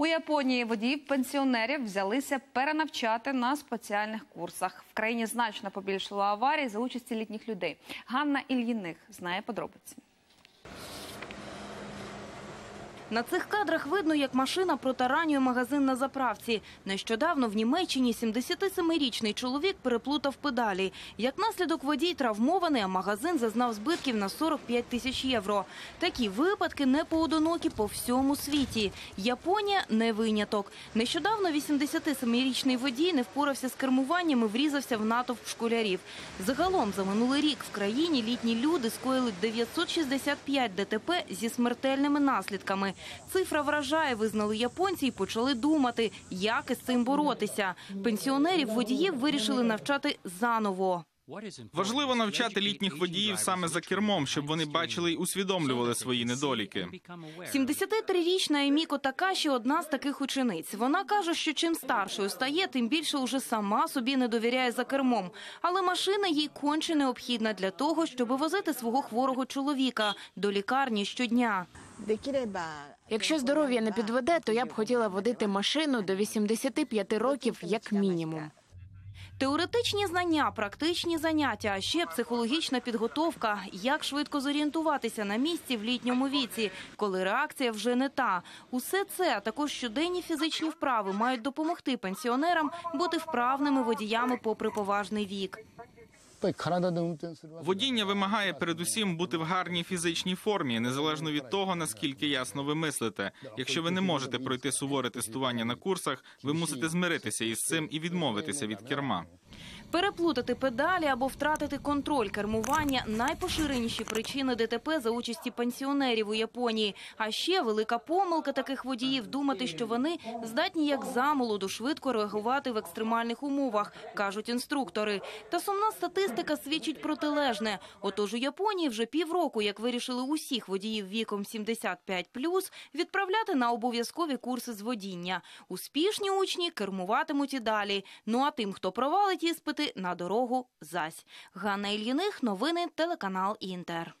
У Японії водіїв пенсіонерів взялися перенавчати на спеціальних курсах. В країні значно побільшало аварій за участі літніх людей. Ганна Ільїних знає подробиці. На цих кадрах видно, як машина протаранює магазин на заправці. Нещодавно в Німеччині 77-річний чоловік переплутав педалі. Як наслідок водій травмований, а магазин зазнав збитків на 45 тисяч євро. Такі випадки не поодинокі по всьому світі. Японія не виняток. Нещодавно 87-річний водій не впорався з кермуванням і врізався в натовп школярів. Загалом за минулий рік в країні літні люди скоїли 965 ДТП зі смертельними наслідками. Цифра вражає, визнали японці і почали думати, як із цим боротися. Пенсіонерів водіїв вирішили навчати заново. Важливо навчати літніх водіїв саме за кермом, щоб вони бачили й усвідомлювали свої недоліки. 73-річна Еміко Такаші – одна з таких учениць. Вона каже, що чим старшою стає, тим більше уже сама собі не довіряє за кермом. Але машина їй конче необхідна для того, щоб возити свого хворого чоловіка до лікарні щодня. Якщо здоров'я не підведе, то я б хотіла водити машину до 85 років як мінімум. Теоретичні знання, практичні заняття, а ще психологічна підготовка. Як швидко зорієнтуватися на місці в літньому віці, коли реакція вже не та. Усе це, а також щоденні фізичні вправи мають допомогти пенсіонерам бути вправними водіями попри поважний вік. Водіння вимагає передусім бути в гарній фізичній формі, незалежно від того наскільки ясно ви мислите. Якщо ви не можете пройти суворе тестування на курсах, ви мусите змиритися із цим і відмовитися від керма. Переплутати педалі або втратити контроль кермування – найпоширеніші причини ДТП за участі пенсіонерів у Японії. А ще велика помилка таких водіїв – думати, що вони здатні як замолоду швидко реагувати в екстремальних умовах, кажуть інструктори. Та сумна статистика свідчить протилежне. Отож у Японії вже півроку, як вирішили усіх водіїв віком 75+, відправляти на обов'язкові курси з водіння. Успішні учні кермуватимуть і далі. Ну а тим, хто провалить іспити, на дорогу зась. Ганна Ільїних, новини, телеканал Інтер.